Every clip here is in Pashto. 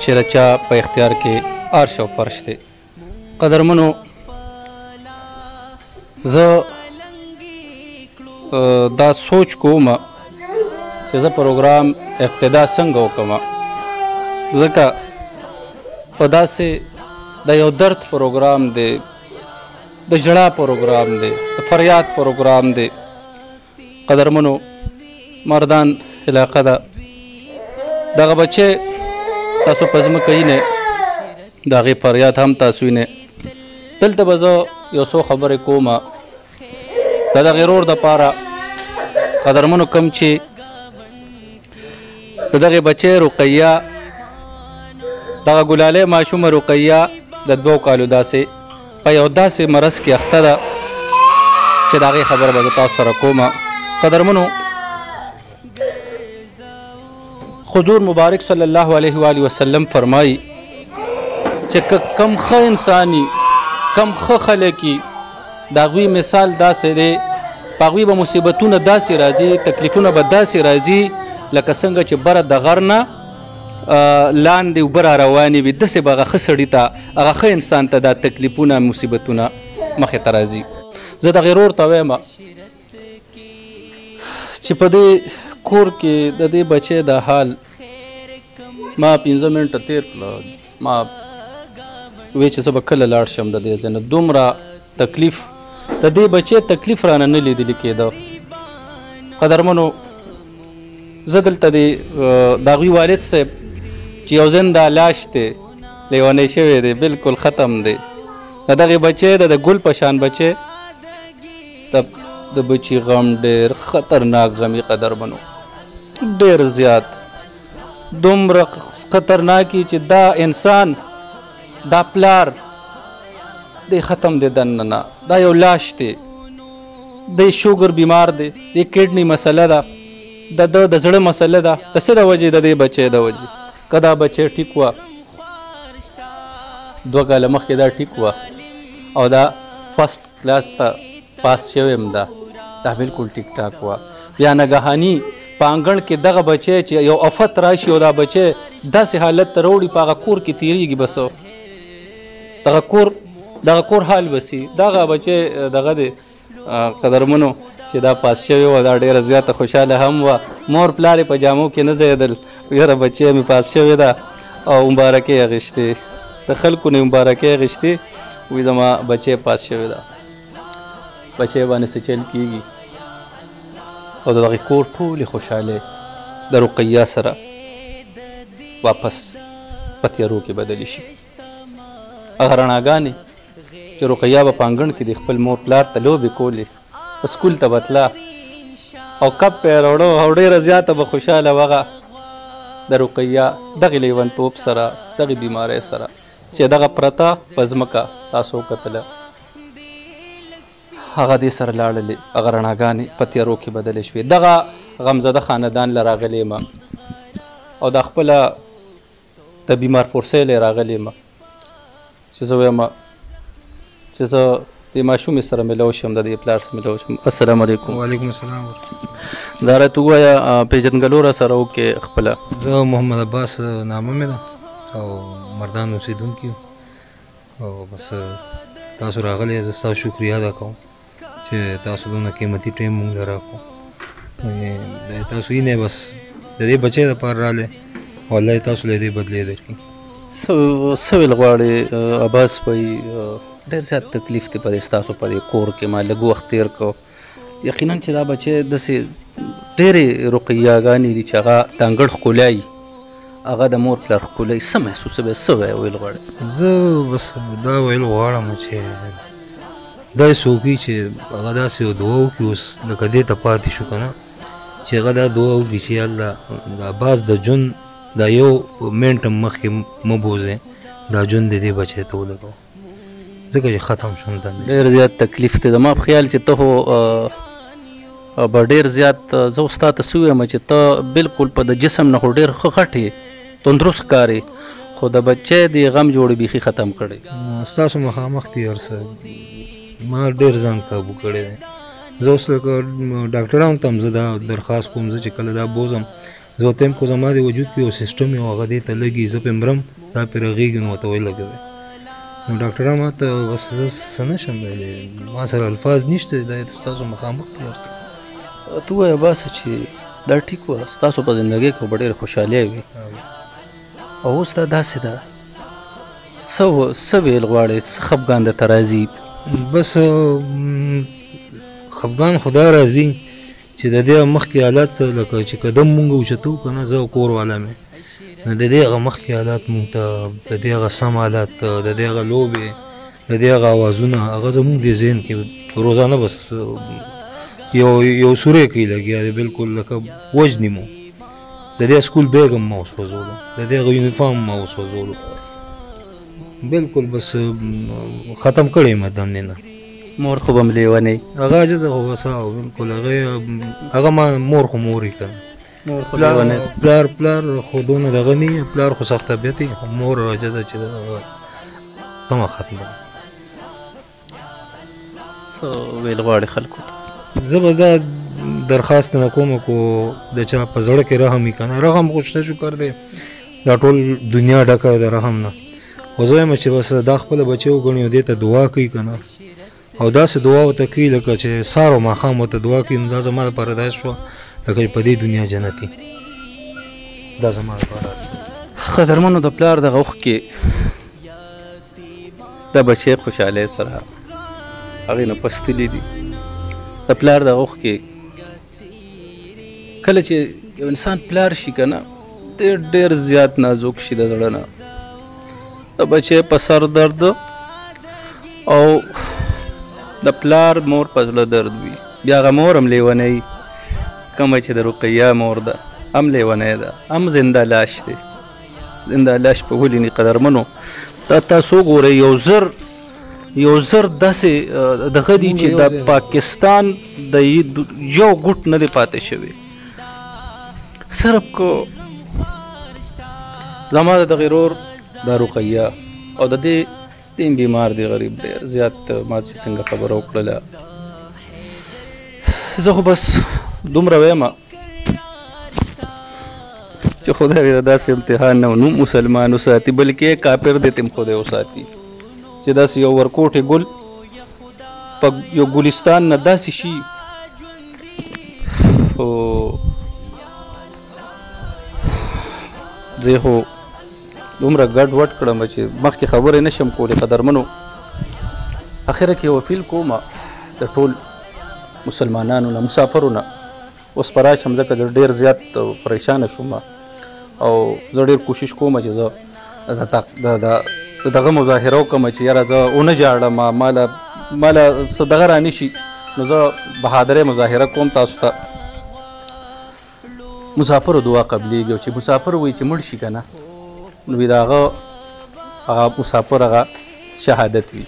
چې د چا په اختیار کې عرش او فرش دی قدرمنو زه دا سوچ کوم چې زه پروګرام ابتدا څنګه وکم ځکه په داسې د یو درد پروګرام دی د جړا پروګرام دی د فریاد پروګرام دی قدرمنو مردان علاقه ده دغه بچه تاسو په ځمکه یې نه د هغې فریاد هم تاسو یې نه دلته به زه یو څو خبرې کوم د دغه رور دپاره قدرمنو کم چې د دغې بچې رقیه دغه ګلاله ماشومه رقیه د دوو کالو داسې په یو داسې مرض کې اخته ده چې د هغې خبره به زه تاسو سره کوم قدرمنو حضور مبارک صلی الله علیه و آله وسلم فرمایي چې کم ښه انساني کم ښه خلکي د هغوی مثال داسې دی، په هغوی به مصیبتونه داسې راځي، تکلیفونه به داسې راځي، لکه څنګه چې بره د غر نه لاندې اوبه را روانې وي، داسې به هغه ښه سړي ته، هغه ښه انسان ته دا تکلیفونه، مصیبتونه مخې ته راځي. زه دغې ورور ته وایم چې په دې کور کې د دې بچي دا حال ما پنځه منټه تېر کړل، ما وې چې زه به کله لاړ شم د دې ځای نه دومره تکلیف د دې بچې تکلیف رانه نه لیدل کېده قدرمنو زه دلته د داغوی والد صاحب چې یو زنده لاش دی لیونی شوی دی بالکل ختم دی د دغه بچی د ګل په شان بچی د بچی غم ډیر خطرناک غمی قدرمنو ډیر زیات دومره خطرناکي چې دا انسان دا پلار دی ختم دی دننه نه دا یو لاش دی د شوګر بیمار دی د کډنی مسله ده د د د زړه مسله ده د څه د وجې د دې بچی د وجې کدا بچی ټیک وه دوه کاله مخکې دا ټیک وه او دا فرست کلاس ته پاس شویم دا دا بالکل ټیک ټاک وه بیا نګهانی په انګړ کې دغه بچی چې یو افت راشي او دا بچی داسې حالت ته راوړي په هغه کور کې تیریږي بس دغه کور دغه کور حال بسی دغه بچی دغه دی قدرمنو چې دا پاس شوی و دا ډیره زیاته خوشاله هم وه مور پلار په جامو کې نه ځایدل یاره بچی مې پاس شوی ده او مبارکې اغشتې د خلکو نه مبارکې اغشتې وی زما بچی پاس شوی ده بچی باندې څه چل کیږي او دغه کور ټولې خوشاله د رقیه سره واپس په تیارو کې بدلې شي هغه رڼاګانې چې رقیه به په انګړ کې د خپل مور پلار ته لوبې کولې سکول ته به تله او کب به یې راوړو او ډېره زیاته به خوشحاله وغه د رقیه دغه لیونتوب سره دغه بیماری سره چې دغه پرته په ځمکه تاسو وکتله هغه دې سره لاړلې هغه رڼاګانې په تیارو کې بدلې شوې دغه غمزده خاندان له راغلې ما او دا خپله د بیمار پورسۍ له راغلي یم چې زه ویم چې زه د ماشومې سره ملو شم د دې پلار سره ملو شم السلام علیکم وعلیکم السلام ورحمت دا راته وایا پیژنګلو را سره وکې خپل زه محمد عباس نامه مې ده او مردان اوسیدونکي او بس تاسو راغلی زه ستاسو شکریا ادا کوم چې تاسو دونه قیمتي ټیم مونږ له راکو تاسو یې نه بس د دې بچې د پار رااله والله تاسو له دې بدلې درکې سو سویل غواړي عباس پي ډېر زیات تکلیف ته پر تاسو پر کور کې ما لګو وخت تیر کو یقینا چې دا بچې د سي ډېرې رقیاګانې دي چې هغه دانګړ خولای هغه د مور پلار ښکلی څه محسوسوي څه ویل غواړي زه بس دا ویل غواړم چې دا څوکي چې هغه داسې یو دعا وکړي اوس لکه دې ته پاتې شو که نه چې هغه دا دعا وکړي چې یالله د عباس د ژوند دا یو منټم مخکې مه بوځې دا ژوند دې دې بچی ته ولګوه ځکه چې ختم شوم دلته ډېر زیات تکلیف دی زما په خیال چې ته خو به ډېر زیات زه اوس تا ته څه ووایم چې ته بلکل په د جسم نه خو ډېر ښه غټ یې تندرست ښکارې خو د بچی دی غم جوړې بیخي ختم کړی ستاسو مخامخ دی هر څه ما ډېر ځان کابو کړی دی زه اوس لکه ډاکټرانو ته هم زه دا درخواست کوم زه چې کله دا بوزم زه ورته وایم خو زما د وجود کې یو سیستم یو هغه دې ته لګي زه پرې مرم دا پرې رغېږي نو ورته ولګوي نو ډاکټره ما ته بس زه څه نه شم ویلی ما سره الفاظ نشته دا ستاسو مخامخ دی هر څه ته وایه باسه چې دا ټیک وه ستاسو په زندګۍ کې به ډېره خوشحالي وي او اوس دا داسې ده څه څه ویل غواړې څه خفګان درته راځي بس خفګان خدا راځي چې د دې مخکې حالات لکه چې قدم مونږ اوچتو کنه زه کور والا مې نو د دې هغه مخکې حالات مونږ ته د دې هغه سم حالات د دې هغه لوبې د دې هغه اوازونه هغه زموږ د ذهن کې روزانه بس یو یو سورې کې لګیا دی بالکل لکه وجنی مو د دې سکول بیګ هم ما وسوځولو د دې هغه یونیفارم ما وسوځولو بالکل بس ختم کړی مې دننه مور خو به هم لیونی. هغه عاجزه خو غصه او بالکل هغه هغه ما مور خو مور یې کنه مور خو پلار لیونی. پلار پلار خو دونه دغه نه یې، پلار خو سخت طبیعت یې، خو مور عاجزه چې ده هغه کمه ختمه ده. څه ویل غواړې خلکو ته؟ زه بس دا درخواست نه کوم کو د چا په زړه کې رحم وي کنه رحم خو شته شکر دی دا ټول دنیا ډکه ده د رحم نه خو زه وایم چې بس دا خپل بچی وګڼي او دې ته دعا کوي کنه او داسې دعا ورته کوي لکه چې سهار او ماښام ورته دعا کوي نو دا زما لپاره داسې شوه لکه چې په دې دنیا جنتي دا زما لپاره قدرمنو د پلار دغه اوښکې د بچی خوشحالۍ سره هغې نه پستلي دي د پلار دغه اوښکې کله چې یو انسان پلار شي کنه ډیر ډیر زیات نازک شي د زړه نه د بچې په سر درد او د پلار مور په زړه درد وي بیا هغه مور هم لیونی وي کومه چې د رقیه مور ده هم لیونی ده هم زنده لاش دی زنده لاش په ولیني قدرمنو دا تاسو ګورئ یو زر یو زر داسې دغه دي چې د پاکستان د یو ګټ نه دی پاتې شوی صرف کو زما د غیرور د رقیه او د دې تیم بیمار دی غریب ډیر زیات ما چې څنګه خبرو کړله زه خو بس دومره وایم چې خدای دې داسې امتحان نه نو مسلمان وساتي بلکې کافر دې تم خدای وساتي چې داسې یو ورکوټې ګل په یو ګلستان نه داسې شي او زه خو دومره ګډ وډ کړم چې مخکې خبرې نشم کولې قدرمنو اخر کې وفیل کومه د ټول مسلمانانو نه مسافرو نه اوس په راشم ځکه زه ډېر زیات پریشانه شوم او زه ډېر کوشش کوم چې زه د دغه مظاهره وکړم چې یاره زه ونه ژاړم ماله ماله څه دغه رانیشي نو زه بهادرې مظاهره کوم تاسو ته مسافرو دعا قبليږي او چې مسافر وي چې مړ شي کنه نو وي داغه هغه مسافر هغه شهادت وي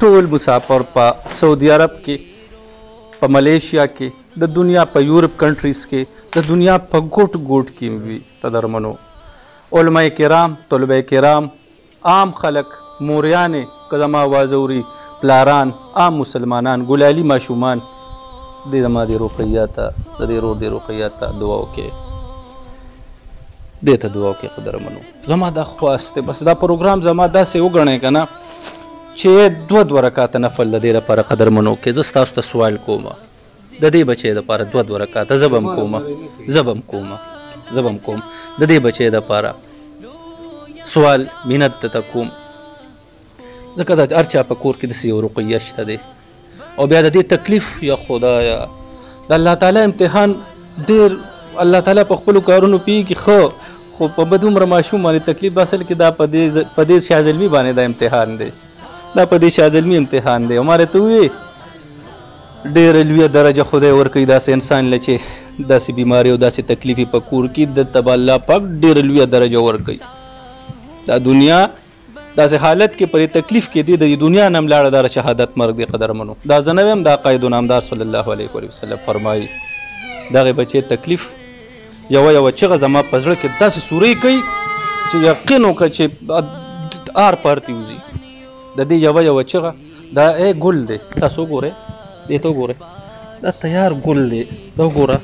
ټول مسافر په سعودي عرب کې په ملیشیا کې د دنیا په یورپ کنټریز کې د دنیا په ګوټ ګوټ کې وي تدرمنو علماء کرام طلبه کرام عام خلک، موريانې که زما اواز اوري، پلاران، عام مسلمانان، ګلالي ماشومان دې زما دې روقيه ته د دې رور دې روقيه ته دعا وکړئ. دې ته دعا وکړئ قدرمنو. زما دا خواست دی بس دا پروګرام زما داسې وګڼئ که نه چې دوه دوه رکعته نفل د دې لپاره قدرمنو که زه ستاسو ته سوال کوم. ددې بچې دپاره دوه دوه رکعته زه به هم کومه زه به هم کومه زه به هم کوم د دې بچې دپاره سوال مینت ته کوم ځکه دا هر چا په کور کې داسې یو رقیه شته دی او بیا د دې تکلیف یا خدایه د الله تعالی امتحان ډېر الله تعالی په خپلو کارونو پیږي خو خو په بدومره ماشوم باندې تکلیف اصل کې دا په دې په دې شاه زلمي باندې دا امتحان دی دا په دې شاه زلمي امتحان دی عمر ته وی ډیره لویه درجه خدای ورکوي داسې انسان له چې داسې بیماری او داسې تکلیفې په کور کې د تبا الله پاک ډیره لویه درجه ورکوي دا دنیا داسې حالت کې پرې تکلیف کې دی د دنیا نم لاړه دار شهادت مرګ دی قدرمنو دا زنه ویم دا قائد نامدار صلی الله علیه و وسلم فرمایي دغه بچي تکلیف یو یو چغه زما پزړه کې داسې سوري کوي چې یقین وکړه چې آر پارتي وزي د دې یو یو چغه دا اې ګل دی تاسو وګورئ دې ته وګورئ دا تیار ګل دی دا وګوره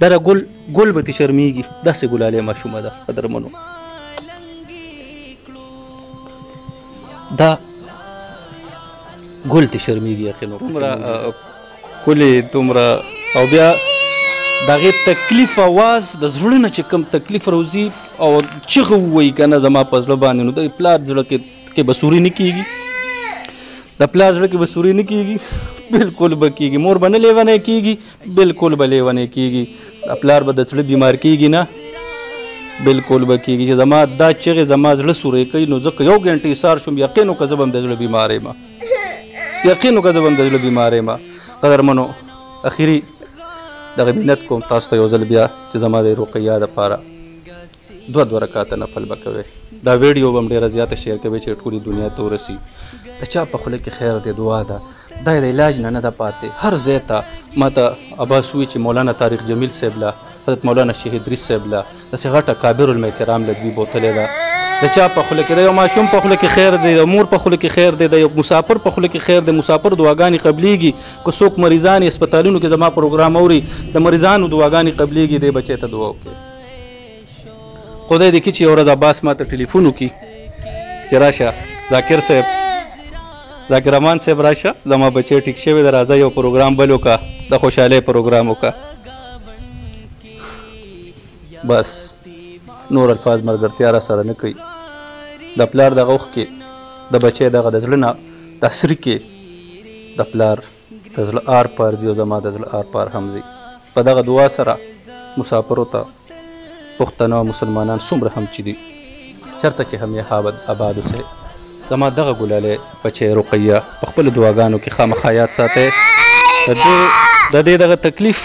دا د ګل ګل به ترې شرمېږي داسې ګلالی ماشومه ده قدرمنو دا ګل ترې شرمېږي یقینو دومره ښکلې دومره او بیا د هغې تکلیف اواز د زړه نه چې کوم تکلیف راوځي او چغه ووایي که نه زما په زړه باندې نو د پلار زړه کې کې به سوري نه کېږي د پلار زړه کې به سوري نه کېږي بالکل به کېږي مور به نه لیونی کېږي بالکل به لیونی کېږي د پلار به د زړه بیمار کېږي نه بالکل به کېږي چې زما دا چغې زما زړه سورې کوي نو زه که یو ګنټه ایسار شوم یقین وکړه زه به هم د زړه بیمار یم یقین وکړه زه به هم د زړه بیمار یم قدرمنو اخري دغه منت کوم تاسو ته یو ځل بیا چې زما د رقیه دپاره دوه دوه رکعته نفل به کوې دا ویډیو به هم ډېره زیاته شیر کوې چې ټولې دنیا ته ورسي د چا په خوله کې خیر دی دعا ده دا د علاج نه نه ده پاتې هر ځای ته ما ته عباس وی چې مولانا طارق جمیل صاحب له حضرت مولانا شیخ ادریس صاحب له داسې غټه کابر علمه کرام له دوی بوتلې ده د چا په خوله کې د یو ماشوم په خوله کې خیر دی د مور په خوله کې خیر دی د یو مسافر په خوله کې خیر دی مسافر دعاګانې قبليږي که څوک مریضان هسپتالونو کې زما پروګرام اوري د مریضانو دعاګانې قبليږي دی بچی ته دعا وکړي خدای دې کې چې یو ورځ عباس ما ته ټلیفون وکړي چې راشه ذاکر صاحب ذاکر رحمان صاحب راشه زما بچی ټیک شوی دی راځه یو پروګرام بل وکړه د خوشحالۍ پروګرام وکړه بس نور الفاظ ملګرتیا را سره نه کوي د پلار دغه اوښکې د بچی دغه د زړه نه دا څرکې د پلار د زړه آر پار ځي او زما د زړه آر پار هم ځي په دغه دعا سره مسافرو ته پښتانه او مسلمانان څومره هم چې دي چرته چې هم یې آباد آباد اوسئ زما دغه ګلاله بچی رقیه په خپل دعاګانو کې خامخا یاد ساتئ د دې دغه تکلیف